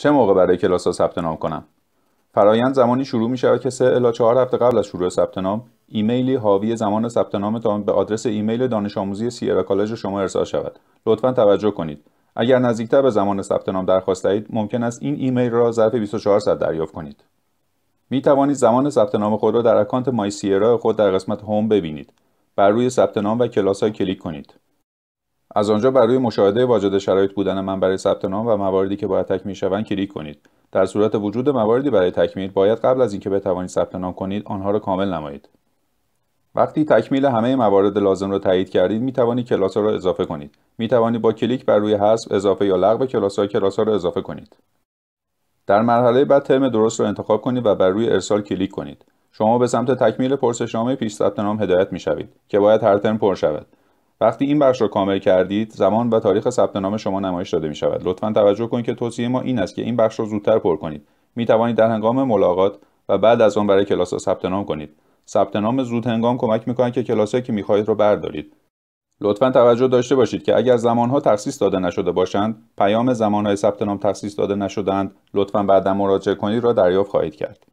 چه موقع برای کلاس ها ثبت نام کنم؟ فرایند زمانی شروع می شود که 3 الی 4 هفته قبل از شروع ثبت نام ایمیلی حاوی زمان ثبت نامتان به آدرس ایمیل دانش آموزی Sierra College شما ارسال شود. لطفا توجه کنید. اگر نزدیکتر به زمان ثبت نام درخواست دهید ممکن است این ایمیل را ظرف 24 ساعت دریافت کنید. می توانید زمان ثبت نام خود را در اکانت mySierra خود در قسمت Home ببینید. بر روی ثبت نام و کلاس های کلیک کنید. از آنجا بر روی مشاهده واجد شرایط بودن من برای ثبت نام و مواردی که باید تکمیل شوند کلیک کنید. در صورت وجود مواردی برای تکمیل باید قبل از اینکه بتوانید ثبت نام کنید آنها را کامل نمایید. وقتی تکمیل همه موارد لازم را تایید کردید می توانید کلاس را اضافه کنید. می توانید با کلیک بر روی حذف اضافه یا لغو کلاس های کلاس ها را اضافه کنید. در مرحله بعد ترم درست را انتخاب کنید و بر روی ارسال کلیک کنید. شما به سمت تکمیل پرسشنامه پیش ثبت نام هدایت می شوید که باید هر ترم پر شود. وقتی این بخش را کامل کردید زمان و تاریخ ثبت نام شما نمایش داده می شود لطفا توجه کنید که توصیه ما این است که این بخش را زودتر پر کنید. می توانید در هنگام ملاقات و بعد از آن برای کلاس ثبت نام کنید. ثبت نام زود هنگام کمک می‌کنند که کلاسایی که می‌خواهید را بردارید. لطفا توجه داشته باشید که اگر زمانها تخصیص داده نشده باشند پیام زمانهای ثبت نام تخصیص داده نشدهاند. لطفا بعدا مراجعه کنید را دریافت خواهید کرد.